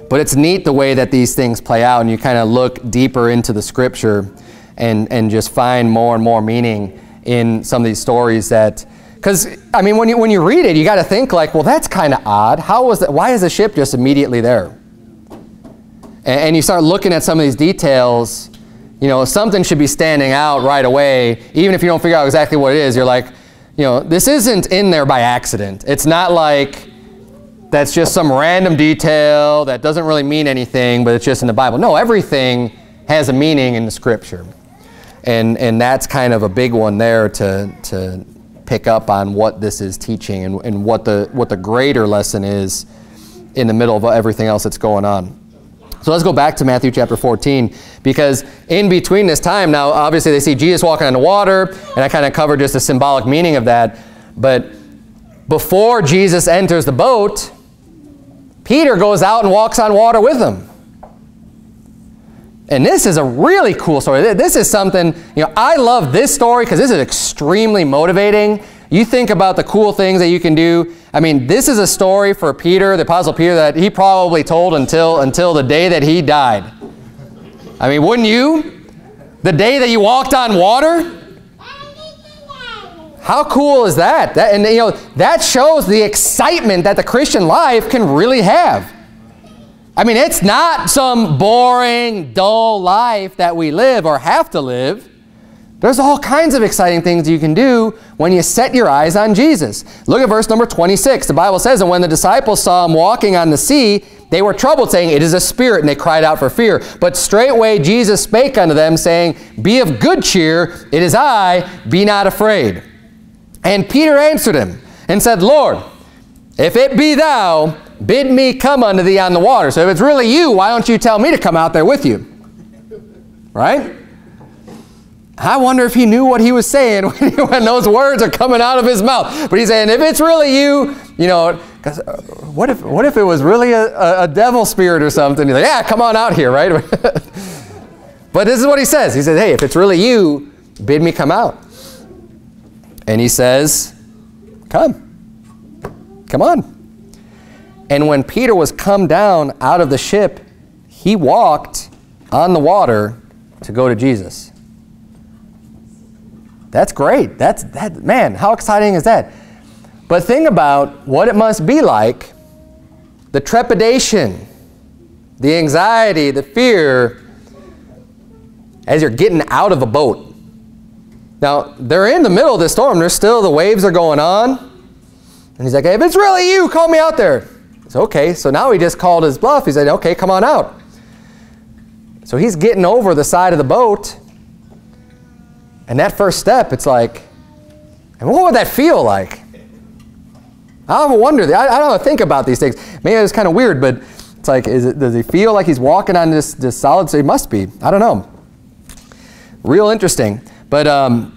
But it's neat the way that these things play out, and you kind of look deeper into the scripture and, and just find more and more meaning in some of these stories that because, I mean, when you, when you read it, you got to think like, well, that's kind of odd. How was that? Why is the ship just immediately there? And, and you start looking at some of these details, you know, something should be standing out right away. Even if you don't figure out exactly what it is, you're like, you know, this isn't in there by accident. It's not like that's just some random detail that doesn't really mean anything, but it's just in the Bible. No, everything has a meaning in the Scripture. And, and that's kind of a big one there to, to pick up on what this is teaching and, and what, the, what the greater lesson is in the middle of everything else that's going on. So let's go back to Matthew chapter 14 because in between this time, now obviously they see Jesus walking on the water and I kind of covered just the symbolic meaning of that. But before Jesus enters the boat, Peter goes out and walks on water with him. And this is a really cool story. This is something, you know, I love this story because this is extremely motivating. You think about the cool things that you can do. I mean, this is a story for Peter, the Apostle Peter, that he probably told until, until the day that he died. I mean, wouldn't you? The day that you walked on water? How cool is that? that? And, you know, that shows the excitement that the Christian life can really have. I mean, it's not some boring, dull life that we live or have to live. There's all kinds of exciting things you can do when you set your eyes on Jesus. Look at verse number 26. The Bible says, And when the disciples saw him walking on the sea, they were troubled, saying, It is a spirit, and they cried out for fear. But straightway Jesus spake unto them, saying, Be of good cheer, it is I, be not afraid. And Peter answered him, and said, Lord, if it be thou, Bid me come unto thee on the water. So if it's really you, why don't you tell me to come out there with you? Right? I wonder if he knew what he was saying <laughs> when those words are coming out of his mouth. But he's saying, if it's really you, you know, uh, what, if, what if it was really a, a, a devil spirit or something? He's like, yeah, come on out here, right? <laughs> but this is what he says. He says, hey, if it's really you, bid me come out. And he says, come. Come on. And when Peter was come down out of the ship, he walked on the water to go to Jesus. That's great. That's that man, how exciting is that? But think about what it must be like the trepidation, the anxiety, the fear as you're getting out of a boat. Now, they're in the middle of the storm. There's still the waves are going on. And he's like, if it's really you, call me out there. So, okay, so now he just called his bluff. He said, okay, come on out. So he's getting over the side of the boat. And that first step, it's like, and what would that feel like? I a wonder. I, I don't think about these things. Maybe it's kind of weird, but it's like, it, does he feel like he's walking on this, this solid? So he must be. I don't know. Real interesting. But um,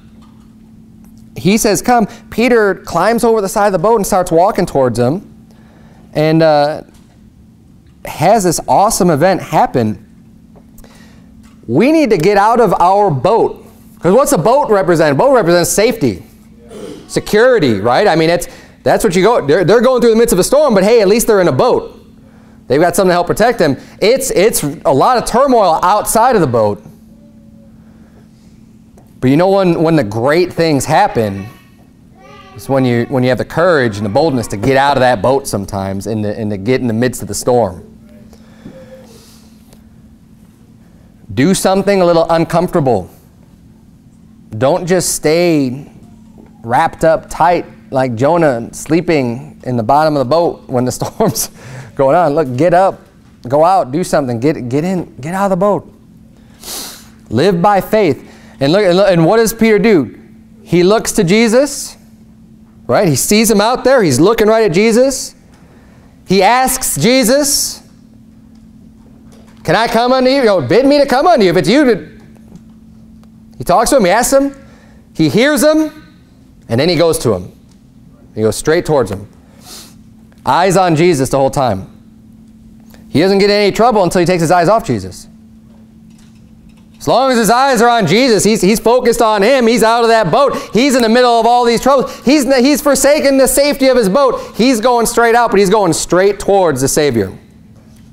he says, come. Peter climbs over the side of the boat and starts walking towards him. And uh, has this awesome event happen, we need to get out of our boat. Because what's a boat represent? A boat represents safety, security, right? I mean, it's, that's what you go, they're, they're going through the midst of a storm, but hey, at least they're in a boat. They've got something to help protect them. It's, it's a lot of turmoil outside of the boat. But you know when, when the great things happen, it's when you, when you have the courage and the boldness to get out of that boat sometimes and to, and to get in the midst of the storm. Do something a little uncomfortable. Don't just stay wrapped up tight like Jonah sleeping in the bottom of the boat <laughs> when the storm's <laughs> going on. Look, get up, go out, do something, get, get in, get out of the boat. Live by faith. And look, and what does Peter do? He looks to Jesus, right? He sees him out there. He's looking right at Jesus. He asks Jesus, can I come unto you? you know, bid me to come unto you. If it's you. He talks to him. He asks him. He hears him. And then he goes to him. He goes straight towards him. Eyes on Jesus the whole time. He doesn't get any trouble until he takes his eyes off Jesus. As long as his eyes are on Jesus, he's, he's focused on him. He's out of that boat. He's in the middle of all these troubles. He's, he's forsaken the safety of his boat. He's going straight out, but he's going straight towards the Savior.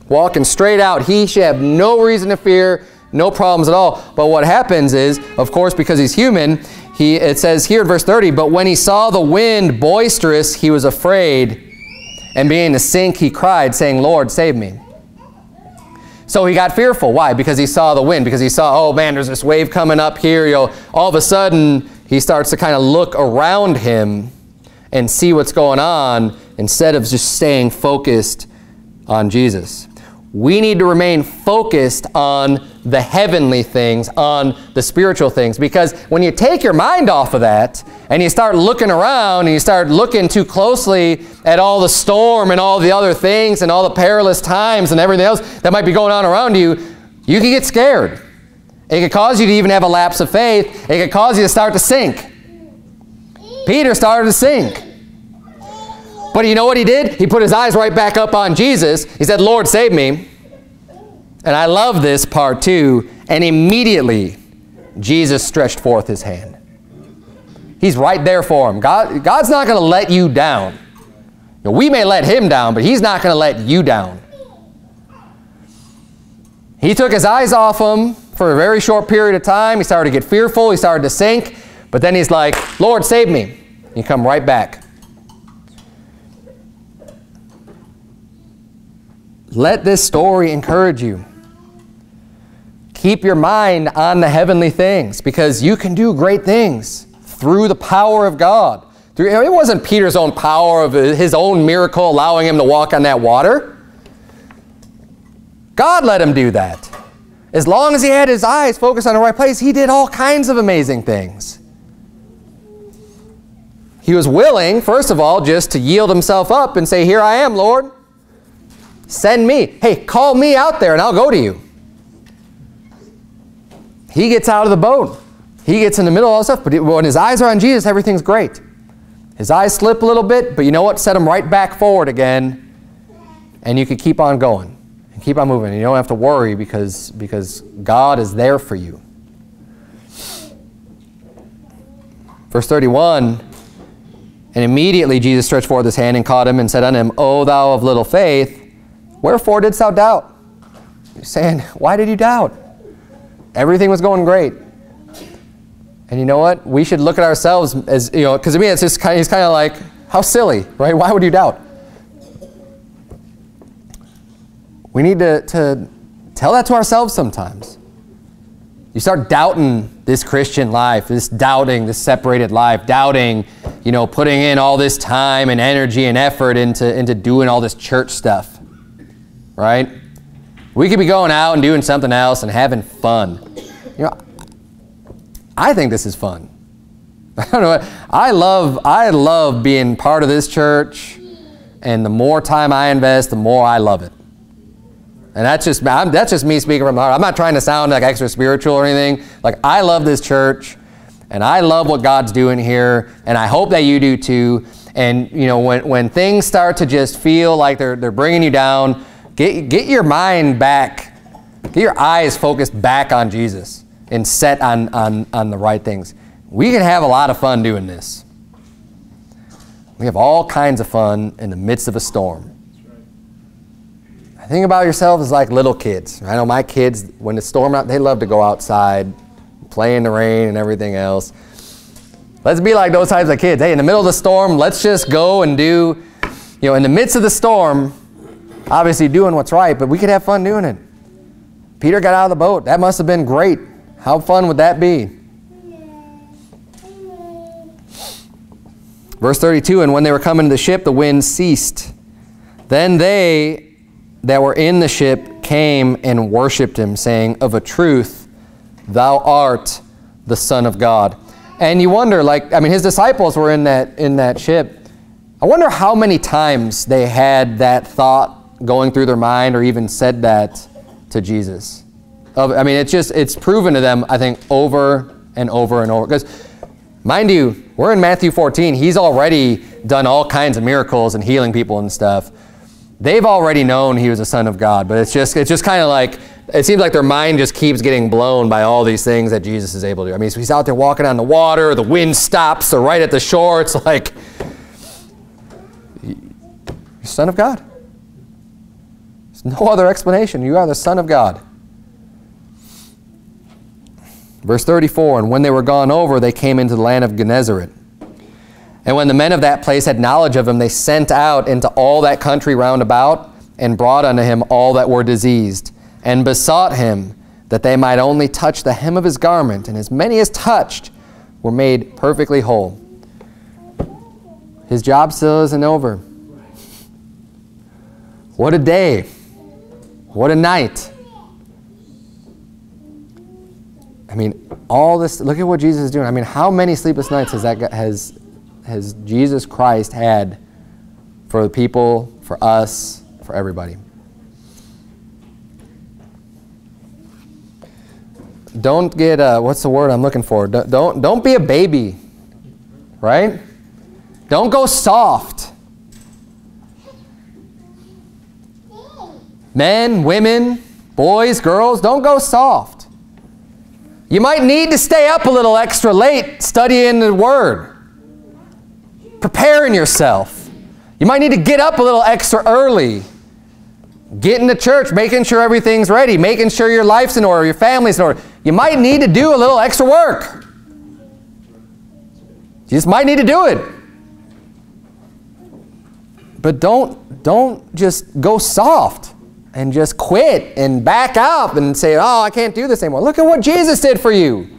Walking straight out. He should have no reason to fear, no problems at all. But what happens is, of course, because he's human, he, it says here in verse 30, But when he saw the wind boisterous, he was afraid, and being to sink, he cried, saying, Lord, save me. So he got fearful. Why? Because he saw the wind. Because he saw, oh man, there's this wave coming up here. You know, all of a sudden, he starts to kind of look around him and see what's going on instead of just staying focused on Jesus. We need to remain focused on the heavenly things, on the spiritual things. Because when you take your mind off of that and you start looking around and you start looking too closely at all the storm and all the other things and all the perilous times and everything else that might be going on around you, you can get scared. It could cause you to even have a lapse of faith. It could cause you to start to sink. Peter started to sink. But you know what he did? He put his eyes right back up on Jesus. He said, Lord, save me. And I love this part too. And immediately, Jesus stretched forth his hand. He's right there for him. God, God's not going to let you down. we may let him down, but he's not going to let you down. He took his eyes off him for a very short period of time. He started to get fearful. He started to sink. But then he's like, Lord, save me. You come right back. Let this story encourage you. Keep your mind on the heavenly things because you can do great things through the power of God. It wasn't Peter's own power of his own miracle allowing him to walk on that water. God let him do that. As long as he had his eyes focused on the right place, he did all kinds of amazing things. He was willing, first of all, just to yield himself up and say, Here I am, Lord. Send me. Hey, call me out there and I'll go to you. He gets out of the boat. He gets in the middle of all stuff, but when his eyes are on Jesus, everything's great. His eyes slip a little bit, but you know what? Set him right back forward again, and you can keep on going and keep on moving. And you don't have to worry because, because God is there for you. Verse 31, And immediately Jesus stretched forth his hand and caught him and said unto him, O thou of little faith, Wherefore didst thou doubt? He's saying, why did you doubt? Everything was going great. And you know what? We should look at ourselves as, you know, because to me it's just kind of, he's kind of like, how silly, right? Why would you doubt? We need to, to tell that to ourselves sometimes. You start doubting this Christian life, this doubting, this separated life, doubting, you know, putting in all this time and energy and effort into, into doing all this church stuff right? We could be going out and doing something else and having fun. You know, I think this is fun. <laughs> I don't know. I love, I love being part of this church, and the more time I invest, the more I love it. And that's just, I'm, that's just me speaking from my heart. I'm not trying to sound like extra spiritual or anything. Like, I love this church, and I love what God's doing here, and I hope that you do too. And, you know, when, when things start to just feel like they're, they're bringing you down, Get, get your mind back, get your eyes focused back on Jesus and set on, on, on the right things. We can have a lot of fun doing this. We have all kinds of fun in the midst of a storm. Think about yourself as like little kids. I know my kids, when the storm out, they love to go outside, play in the rain and everything else. Let's be like those types of kids. Hey, in the middle of the storm, let's just go and do, you know, in the midst of the storm, obviously doing what's right, but we could have fun doing it. Peter got out of the boat. That must have been great. How fun would that be? Verse 32 And when they were coming to the ship, the wind ceased. Then they that were in the ship came and worshipped him, saying, Of a truth, thou art the Son of God. And you wonder, like, I mean, his disciples were in that, in that ship. I wonder how many times they had that thought going through their mind or even said that to Jesus. I mean, it's just, it's proven to them, I think, over and over and over. Because, mind you, we're in Matthew 14. He's already done all kinds of miracles and healing people and stuff. They've already known he was a son of God, but it's just, it's just kind of like, it seems like their mind just keeps getting blown by all these things that Jesus is able to do. I mean, so he's out there walking on the water, the wind stops, they're right at the shore. It's <laughs> like, son of God. No other explanation. You are the son of God. Verse 34, And when they were gone over, they came into the land of Gennesaret. And when the men of that place had knowledge of him, they sent out into all that country round about, and brought unto him all that were diseased, and besought him that they might only touch the hem of his garment, and as many as touched were made perfectly whole. His job still isn't over. What a day. What a night. I mean, all this, look at what Jesus is doing. I mean, how many sleepless nights has that has has Jesus Christ had for the people, for us, for everybody? Don't get uh, what's the word I'm looking for? Don't, don't don't be a baby, right? Don't go soft. Men, women, boys, girls, don't go soft. You might need to stay up a little extra late studying the Word preparing yourself. You might need to get up a little extra early. Get into church, making sure everything's ready, making sure your life's in order, your family's in order. You might need to do a little extra work. You just might need to do it. But don't, don't just go soft and just quit and back up and say, oh, I can't do this anymore. Look at what Jesus did for you.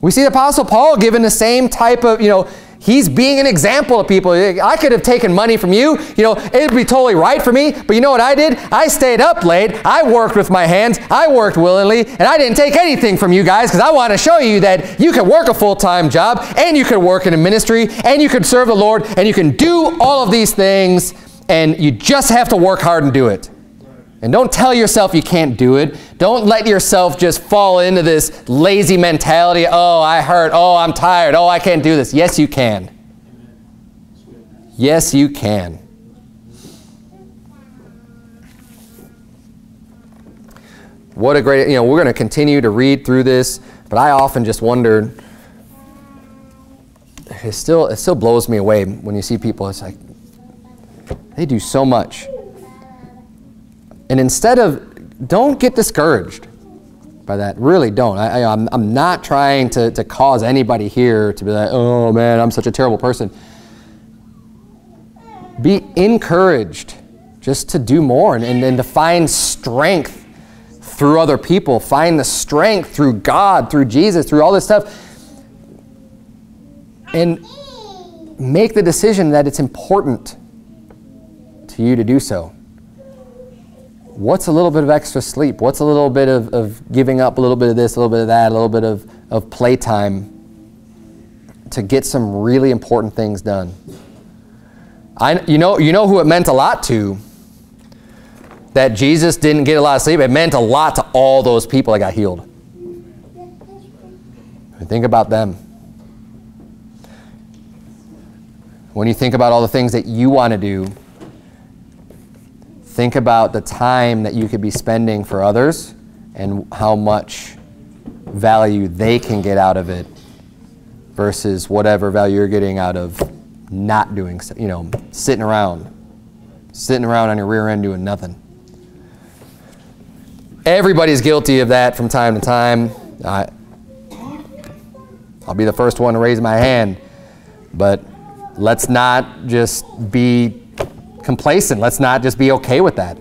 We see the Apostle Paul given the same type of, you know, he's being an example of people. I could have taken money from you. You know, it would be totally right for me. But you know what I did? I stayed up late. I worked with my hands. I worked willingly. And I didn't take anything from you guys because I want to show you that you can work a full-time job and you can work in a ministry and you can serve the Lord and you can do all of these things and you just have to work hard and do it. And don't tell yourself you can't do it. Don't let yourself just fall into this lazy mentality. Oh, I hurt. Oh, I'm tired. Oh, I can't do this. Yes, you can. Yes, you can. What a great, you know, we're going to continue to read through this, but I often just wonder, it still, it still blows me away when you see people, it's like, they do so much and instead of, don't get discouraged by that. Really don't. I, am I'm, I'm not trying to, to cause anybody here to be like, oh man, I'm such a terrible person. Be encouraged just to do more and, and, and to find strength through other people. Find the strength through God, through Jesus, through all this stuff. And make the decision that it's important to you to do so what's a little bit of extra sleep? What's a little bit of, of giving up a little bit of this, a little bit of that, a little bit of, of playtime to get some really important things done? I, you, know, you know who it meant a lot to? That Jesus didn't get a lot of sleep. It meant a lot to all those people that got healed. Think about them. When you think about all the things that you want to do, think about the time that you could be spending for others and how much value they can get out of it versus whatever value you're getting out of not doing, you know, sitting around, sitting around on your rear end doing nothing. Everybody's guilty of that from time to time. I, I'll be the first one to raise my hand, but let's not just be complacent. Let's not just be okay with that.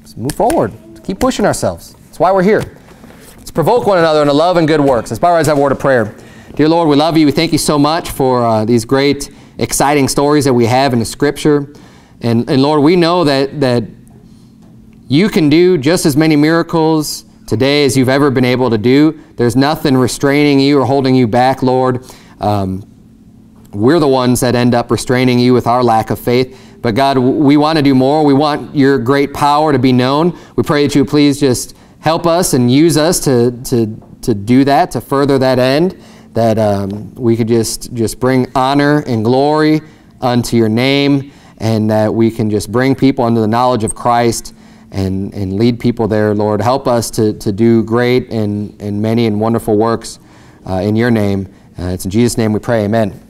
Let's move forward. Let's keep pushing ourselves. That's why we're here. Let's provoke one another into love and good works. Let's bow a word of prayer. Dear Lord, we love you. We thank you so much for uh, these great, exciting stories that we have in the Scripture. And, and Lord, we know that, that you can do just as many miracles today as you've ever been able to do. There's nothing restraining you or holding you back, Lord. Um, we're the ones that end up restraining you with our lack of faith. But God, we want to do more. We want your great power to be known. We pray that you please just help us and use us to, to, to do that, to further that end, that um, we could just, just bring honor and glory unto your name, and that we can just bring people into the knowledge of Christ and, and lead people there, Lord. Help us to, to do great and, and many and wonderful works uh, in your name. Uh, it's in Jesus' name we pray. Amen.